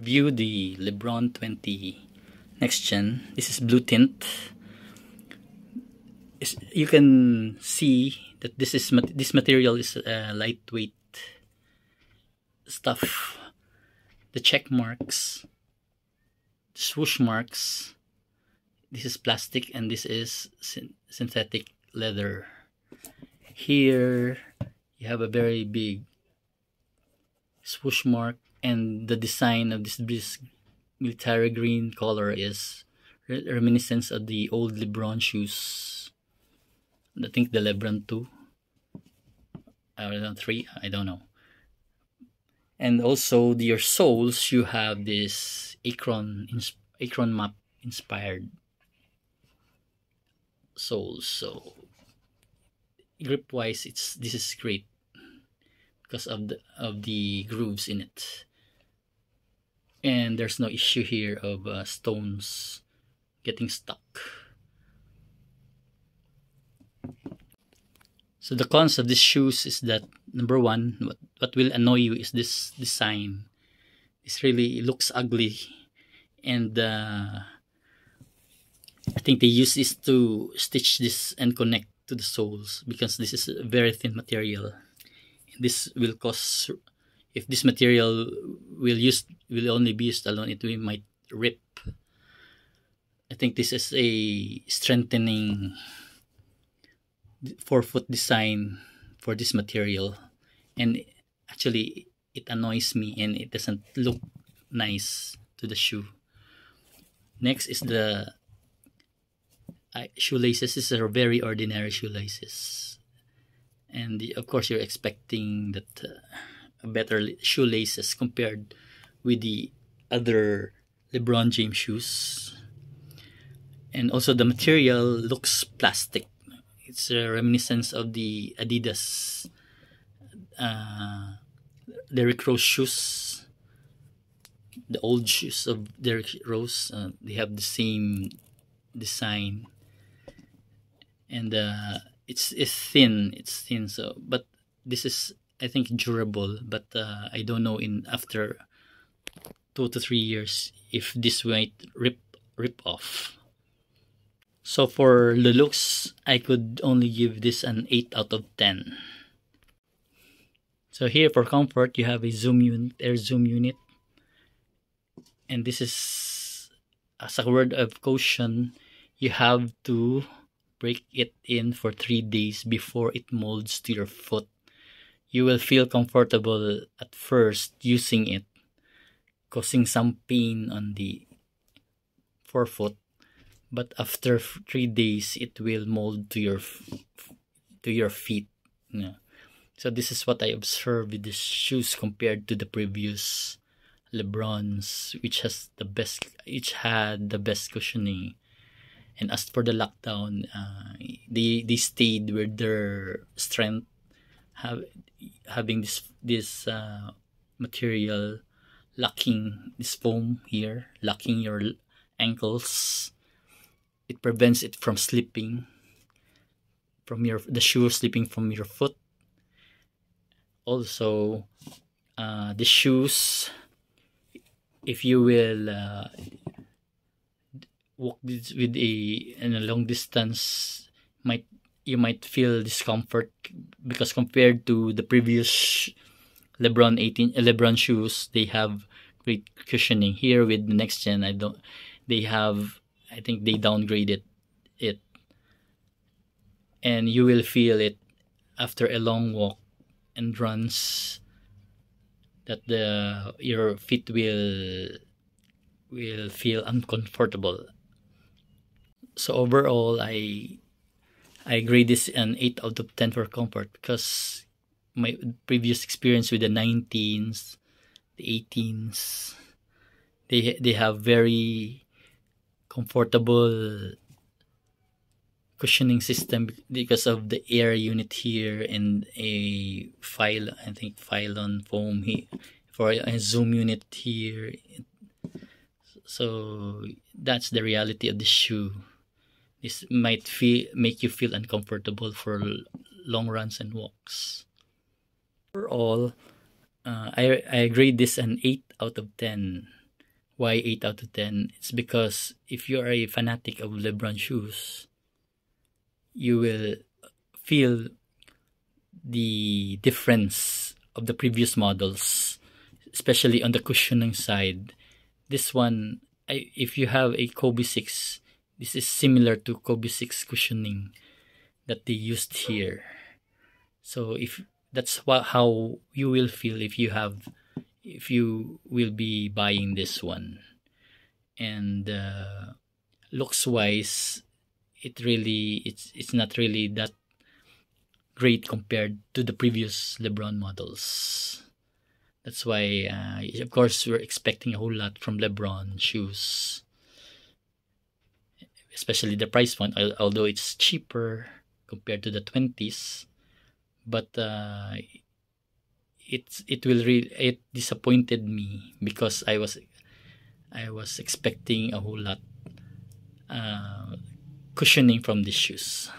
review the Lebron 20 Next Gen. This is blue tint. you can see that this is this material is uh, lightweight stuff. The check marks, the swoosh marks. This is plastic and this is syn synthetic leather. Here you have a very big swoosh mark and the design of this, military green color is reminiscent of the old Lebron shoes. I think the Lebron 2 I don't 3, I don't know. And also your soles, you have this Akron, Akron map inspired soles. So grip wise, it's this is great because of the of the grooves in it and there's no issue here of uh, stones getting stuck. So the cons of these shoes is that number one what, what will annoy you is this design. This really looks ugly. And uh, I think they use this to stitch this and connect to the soles because this is a very thin material. This will cause if this material will use will only be used alone it might rip. I think this is a strengthening forefoot design for this material. And actually it annoys me and it doesn't look nice to the shoe. Next is the uh, shoelaces. These are very ordinary shoelaces. And the, of course you're expecting that uh, better shoelaces compared with the other LeBron James shoes. And also the material looks plastic. It's a reminiscence of the Adidas uh, Derrick Rose shoes. The old shoes of Derrick Rose uh, they have the same design. And uh, it's it's thin it's thin so but this is i think durable but uh, i don't know in after two to three years if this might rip rip off. So for the looks i could only give this an 8 out of 10 so here for comfort you have a zoom unit air zoom unit. And this is as a word of caution you have to break it in for three days before it molds to your foot. You will feel comfortable at first using it, causing some pain on the forefoot, but after three days it will mold to your to your feet. Yeah. So this is what I observed with the shoes compared to the previous Lebrons, which has the best, which had the best cushioning and as for the lockdown uh, they they stayed with their strength have having this this uh, material locking this foam here locking your ankles. It prevents it from slipping from your the shoe slipping from your foot. Also uh, the shoes if you will uh, walk this with a in a long distance might you might feel discomfort because compared to the previous LeBron 18 uh, LeBron shoes they have great cushioning. Here with the next gen I don't they have I think they downgraded it. And you will feel it after a long walk and runs that the your feet will will feel uncomfortable. So overall i i grade this an 8 out of 10 for comfort because my previous experience with the 19s the 18s they they have very comfortable cushioning system because of the air unit here and a file i think Phylon foam here for a zoom unit here. So that's the reality of the shoe this might feel make you feel uncomfortable for long runs and walks. Overall, uh, I I grade this an eight out of ten. why 8 out of 10? It's because if you are a fanatic of LeBron shoes, you will feel the difference of the previous models, especially on the cushioning side. This one, I, if you have a Kobe 6, this is similar to Kobe 6 cushioning that they used here. So if that's what how you will feel if you have if you will be buying this one. And uh, looks wise it really it's it's not really that great compared to the previous lebron models. That's why uh, of course we're expecting a whole lot from lebron shoes especially the price point although it's cheaper compared to the 20s but uh, it it will it disappointed me because I was I was expecting a whole lot uh, cushioning from these shoes.